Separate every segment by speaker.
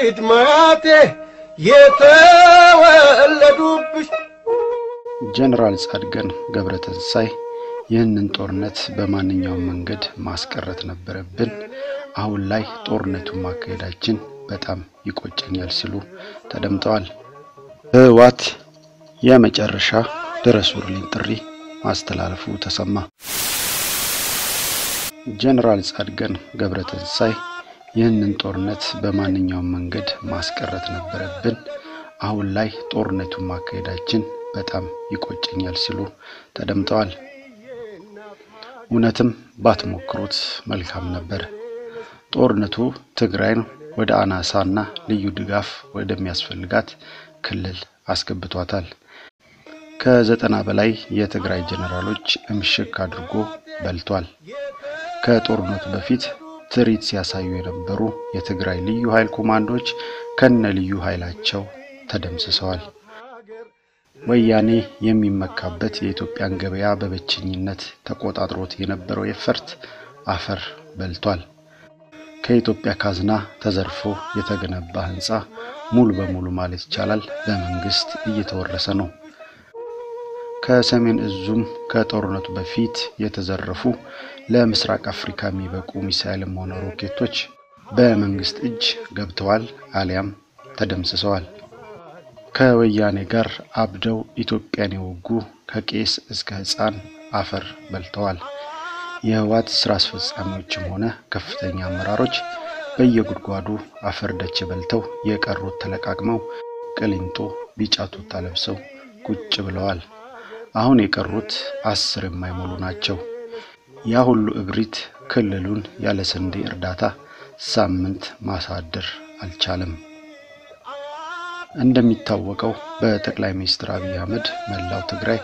Speaker 1: ቅድመ አያቴ የተወለዱብሽ
Speaker 2: ጀነራል ጻድቃን ገብረትንሳኤ ይህንን ጦርነት በማንኛውም መንገድ ማስቀረት ነበረብን። አሁን ላይ ጦርነቱን ማካሄዳችን በጣም ይቆጨኛል ሲሉ ተደምጠዋል። ህወሓት የመጨረሻ ድረሱልኝ ጥሪ ማስተላለፉ ተሰማ። ጀነራል ጻድቃን ገብረትንሳኤ ይህንን ጦርነት በማንኛውም መንገድ ማስቀረት ነበረብን። አሁን ላይ ጦርነቱን ማካሄዳችን በጣም ይቆጨኛል ሲሉ ተደምጠዋል። እውነትም ባትሞክሩት መልካም ነበር። ጦርነቱ ትግራይን ወደ አናሳና ልዩ ድጋፍ ወደሚያስፈልጋት ክልል አስገብቷታል። ከዘጠና በላይ የትግራይ ጀኔራሎች እምሽክ አድርጎ በልቷል። ከጦርነቱ በፊት ትርኢት ሲያሳዩ የነበሩ የትግራይ ልዩ ኃይል ኮማንዶች ከነ ልዩ ኃይላቸው ተደምስሰዋል። ወያኔ የሚመካበት የኢትዮጵያን ገበያ በብቸኝነት ተቆጣጥሮት የነበረው ኤፈርት አፈር በልቷል። ከኢትዮጵያ ካዝና ተዘርፎ የተገነባ ሕንፃ ሙሉ በሙሉ ማለት ይቻላል በመንግስት እየተወረሰ ነው። ከሰሜን እዙም ከጦርነቱ በፊት የተዘረፉ ለምስራቅ አፍሪካ የሚበቁ ሚሳኤልም ሆነ ሮኬቶች በመንግስት እጅ ገብተዋል አሊያም ተደምስሰዋል። ከወያኔ ጋር አብደው ኢትዮጵያን የወጉ ከቄስ እስከ ሕፃን አፈር በልተዋል። የህወሓት ስራ አስፈጻሚዎችም ሆነ ከፍተኛ አመራሮች በየጉድጓዱ አፈር ደች በልተው የቀሩት ተለቃቅመው ቅሊንጦ ቢጫ ቱታ ለብሰው ቁጭ ብለዋል። አሁን የቀሩት አስር የማይሞሉ ናቸው። ያ ሁሉ እብሪት ክልሉን ያለ ስንዴ እርዳታ ሳምንት ማሳደር አልቻለም። እንደሚታወቀው በጠቅላይ ሚኒስትር አብይ አህመድ መላው ትግራይ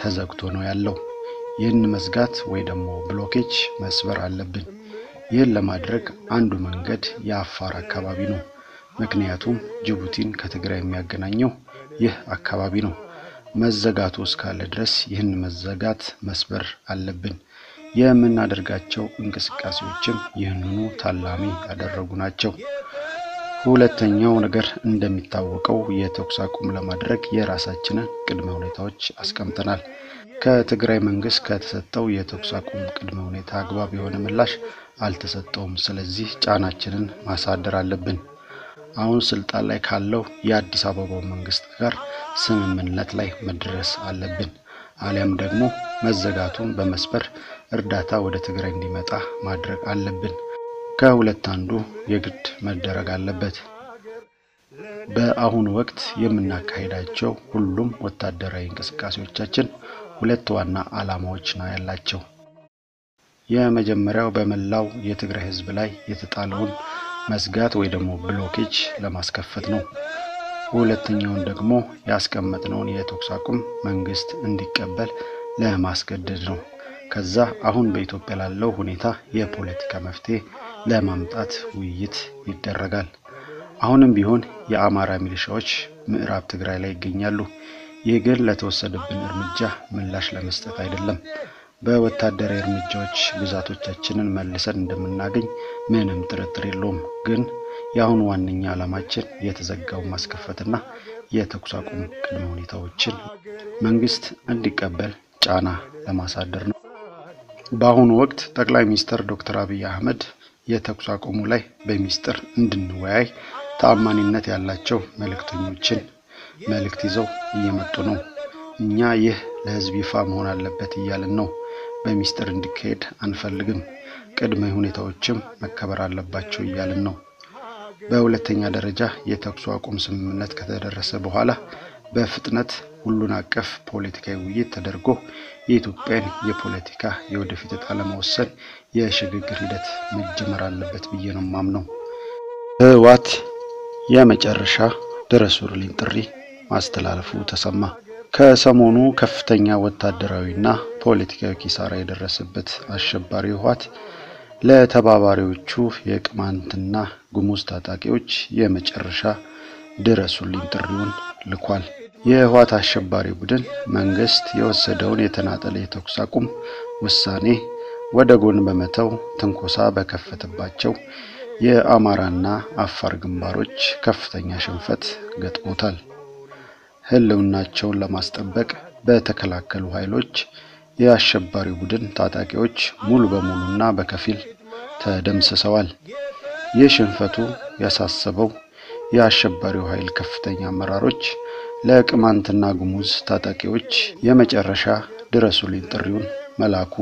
Speaker 2: ተዘግቶ ነው ያለው። ይህን መዝጋት ወይ ደግሞ ብሎኬጅ መስበር አለብን። ይህን ለማድረግ አንዱ መንገድ የአፋር አካባቢ ነው። ምክንያቱም ጅቡቲን ከትግራይ የሚያገናኘው ይህ አካባቢ ነው። መዘጋቱ እስካለ ድረስ ይህን መዘጋት መስበር አለብን። የምናደርጋቸው እንቅስቃሴዎችም ይህንኑ ታላሚ ያደረጉ ናቸው። ሁለተኛው ነገር እንደሚታወቀው የተኩስ አቁም ለማድረግ የራሳችንን ቅድመ ሁኔታዎች አስቀምጠናል። ከትግራይ መንግስት ከተሰጠው የተኩስ አቁም ቅድመ ሁኔታ አግባብ የሆነ ምላሽ አልተሰጠውም። ስለዚህ ጫናችንን ማሳደር አለብን። አሁን ስልጣን ላይ ካለው የአዲስ አበባው መንግስት ጋር ስምምነት ላይ መድረስ አለብን። አሊያም ደግሞ መዘጋቱን በመስበር እርዳታ ወደ ትግራይ እንዲመጣ ማድረግ አለብን። ከሁለት አንዱ የግድ መደረግ አለበት። በአሁኑ ወቅት የምናካሄዳቸው ሁሉም ወታደራዊ እንቅስቃሴዎቻችን ሁለት ዋና ዓላማዎች ነው ያላቸው። የመጀመሪያው በመላው የትግራይ ህዝብ ላይ የተጣለውን መዝጋት ወይ ደግሞ ብሎኬጅ ለማስከፈት ነው። ሁለተኛውን ደግሞ ያስቀመጥነውን የተኩስ አቁም መንግስት እንዲቀበል ለማስገደድ ነው። ከዛ አሁን በኢትዮጵያ ላለው ሁኔታ የፖለቲካ መፍትሄ ለማምጣት ውይይት ይደረጋል። አሁንም ቢሆን የአማራ ሚሊሻዎች ምዕራብ ትግራይ ላይ ይገኛሉ። ይህ ግን ለተወሰደብን እርምጃ ምላሽ ለመስጠት አይደለም። በወታደራዊ እርምጃዎች ግዛቶቻችንን መልሰን እንደምናገኝ ምንም ጥርጥር የለውም። ግን የአሁኑ ዋነኛ ዓላማችን የተዘጋውን ማስከፈትና የተኩስ አቁም ቅድመ ሁኔታዎችን መንግስት እንዲቀበል ጫና ለማሳደር ነው። በአሁኑ ወቅት ጠቅላይ ሚኒስትር ዶክተር አብይ አህመድ የተኩስ አቁሙ ላይ በሚስጥር እንድንወያይ ተአማኒነት ያላቸው መልእክተኞችን መልእክት ይዘው እየመጡ ነው። እኛ ይህ ለህዝብ ይፋ መሆን አለበት እያልን ነው። በሚስጥር እንዲካሄድ አንፈልግም። ቅድመ ሁኔታዎችም መከበር አለባቸው እያልን ነው። በሁለተኛ ደረጃ የተኩስ አቁም ስምምነት ከተደረሰ በኋላ በፍጥነት ሁሉን አቀፍ ፖለቲካዊ ውይይት ተደርጎ የኢትዮጵያን የፖለቲካ የወደፊት ዕጣ ለመወሰን የሽግግር ሂደት መጀመር አለበት ብዬ ነው ማምነው። ህወሓት የመጨረሻ ድረሱልኝ ጥሪ ማስተላለፉ ተሰማ። ከሰሞኑ ከፍተኛ ወታደራዊና ፖለቲካዊ ኪሳራ የደረሰበት አሸባሪ ህወሓት ለተባባሪዎቹ የቅማንትና ጉሙዝ ታጣቂዎች የመጨረሻ ድረሱልኝ ጥሪውን ልኳል። የህወሓት አሸባሪ ቡድን መንግስት የወሰደውን የተናጠለ የተኩስ አቁም ውሳኔ ወደ ጎን በመተው ትንኮሳ በከፈተባቸው የአማራና አፋር ግንባሮች ከፍተኛ ሽንፈት ገጥሞታል። ህልውናቸውን ለማስጠበቅ በተከላከሉ ኃይሎች የአሸባሪው ቡድን ታጣቂዎች ሙሉ በሙሉና በከፊል ተደምስሰዋል። ይህ ሽንፈቱ ያሳሰበው የአሸባሪው ኃይል ከፍተኛ አመራሮች ለቅማንትና ጉሙዝ ታጣቂዎች የመጨረሻ ድረሱልኝ ጥሪውን መላኩ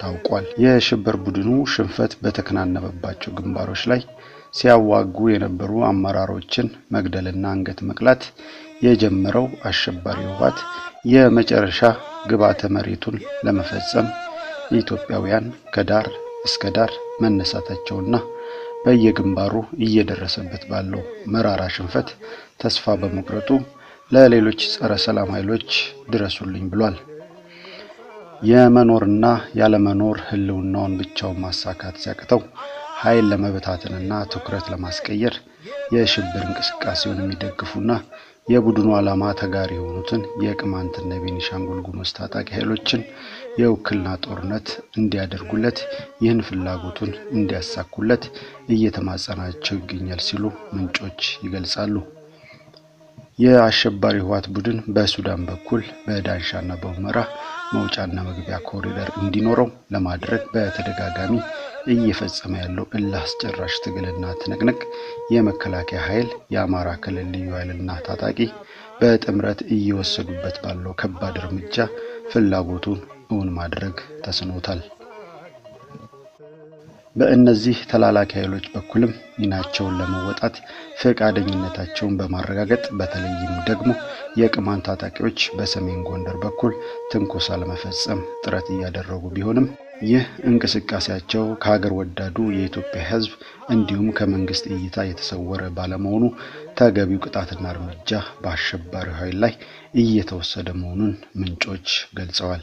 Speaker 2: ታውቋል። የሽብር ቡድኑ ሽንፈት በተከናነበባቸው ግንባሮች ላይ ሲያዋጉ የነበሩ አመራሮችን መግደልና አንገት መቅላት የጀመረው አሸባሪ ህወሓት የመጨረሻ ግብዓተ መሬቱን ለመፈጸም ኢትዮጵያውያን ከዳር እስከ ዳር መነሳታቸውና በየግንባሩ እየደረሰበት ባለው መራራ ሽንፈት ተስፋ በመቁረጡ ለሌሎች ጸረ ሰላም ኃይሎች ድረሱልኝ ብሏል። የመኖርና ያለመኖር ህልውናውን ብቻውን ማሳካት ሲያቅተው ኃይል ለመበታተንና ትኩረት ለማስቀየር የሽብር እንቅስቃሴውን የሚደግፉና የቡድኑ ዓላማ ተጋሪ የሆኑትን የቅማንትና የቤኒሻንጉል ጉሙዝ ታጣቂ ኃይሎችን የውክልና ጦርነት እንዲያደርጉለት ይህን ፍላጎቱን እንዲያሳኩለት እየተማጸናቸው ይገኛል ሲሉ ምንጮች ይገልጻሉ። የአሸባሪ ህወሓት ቡድን በሱዳን በኩል በዳንሻና በሁመራ መውጫና መግቢያ ኮሪደር እንዲኖረው ለማድረግ በተደጋጋሚ እየፈጸመ ያለው እልህ አስጨራሽ ትግልና ትንቅንቅ የመከላከያ ኃይል፣ የአማራ ክልል ልዩ ኃይልና ታጣቂ በጥምረት እየወሰዱበት ባለው ከባድ እርምጃ ፍላጎቱን እውን ማድረግ ተስኖታል። በእነዚህ ተላላኪ ኃይሎች በኩልም ሚናቸውን ለመወጣት ፈቃደኝነታቸውን በማረጋገጥ በተለይም ደግሞ የቅማንት ታጣቂዎች በሰሜን ጎንደር በኩል ትንኮሳ ለመፈጸም ጥረት እያደረጉ ቢሆንም ይህ እንቅስቃሴያቸው ከሀገር ወዳዱ የኢትዮጵያ ሕዝብ እንዲሁም ከመንግስት እይታ የተሰወረ ባለመሆኑ ተገቢው ቅጣትና እርምጃ በአሸባሪው ኃይል ላይ እየተወሰደ መሆኑን ምንጮች ገልጸዋል።